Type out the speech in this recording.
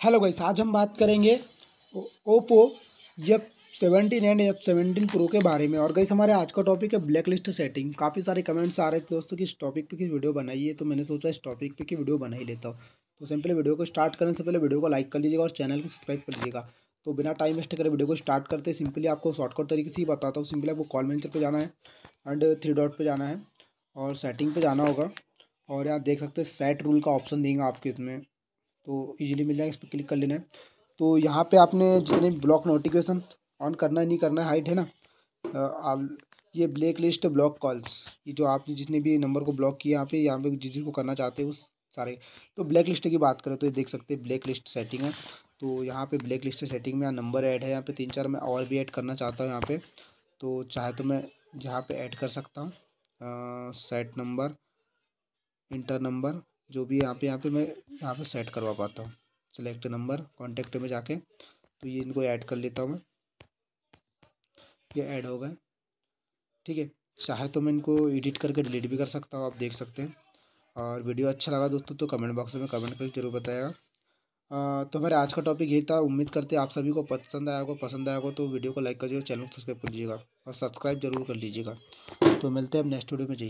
Hello guys, आज हम बात करेंगे Oppo F seventeen and F seventeen pro के बारे में। और गाइस, हमारे आज का टॉपिक है ब्लैक लिस्ट सेटिंग काफ़ी सारे कमेंट्स आ रहे थे दोस्तों कि इस टॉपिक पे की वीडियो बनाइए। तो मैंने सोचा इस टॉपिक पे की वीडियो बना ही लेता हूँ। तो सिंपली वीडियो को स्टार्ट करने से पहले वीडियो को लाइक कर लीजिएगा और चैनल को सब्सक्राइब कर लीजिएगा। तो बिना टाइम वेस्ट करे वीडियो को स्टार्ट करते सिंपली आपको शॉर्टकट तरीके से ही बताता हूँ। सिंपली आपको कॉल मेंचर पर जाना है एंड थ्री डॉट पर जाना है और सेटिंग पर जाना होगा। और यहाँ देख सकते हैं सेट रूल का ऑप्शन देंगे आपके इसमें। तो ईजिली मिल जाएगा इस पर क्लिक कर लेना है। तो यहाँ पे आपने जितने ब्लॉक नोटिफिकेशन ऑन करना है नहीं करना है हाइट है ना? आ, ये ब्लैक लिस्ट ब्लॉक कॉल्स ये जो आपने जितने भी नंबर को ब्लॉक किया यहाँ पे यहाँ पे जिस जिसको करना चाहते हैं उस सारे। तो ब्लैक लिस्ट की बात करें तो ये देख सकते हैं ब्लैक लिस्ट सेटिंग है। तो यहाँ पे ब्लैक लिस्ट सेटिंग में नंबर ऐड है यहाँ पे तीन चार मैं और भी ऐड करना चाहता हूँ यहाँ पे। तो चाहे तो मैं यहाँ पे ऐड कर सकता हूँ। सेट नंबर इंटर नंबर जो भी यहाँ पे यहाँ पे मैं, यहाँ पे सेट करवा पाता हूँ। सेलेक्ट नंबर कॉन्टेक्ट में जाके तो ये इनको ऐड कर लेता हूँ मैं। ये ऐड हो गए। ठीक है। चाहे तो मैं इनको एडिट करके डिलीट भी कर सकता हूँ, आप देख सकते हैं। और वीडियो अच्छा लगा दोस्तों तो कमेंट बॉक्स में कमेंट करके ज़रूर बताएगा। तो हमारे आज का टॉपिक ये था। उम्मीद करते हैं आप सभी को पसंद आया होगा। पसंद आया होगा तो वीडियो को लाइक कर दीजिएगा, चैनल को सब्सक्राइब कर लीजिएगा और सब्सक्राइब ज़रूर कर लीजिएगा। तो मिलते हैं अब नेक्स्ट वीडियो में। चाहिए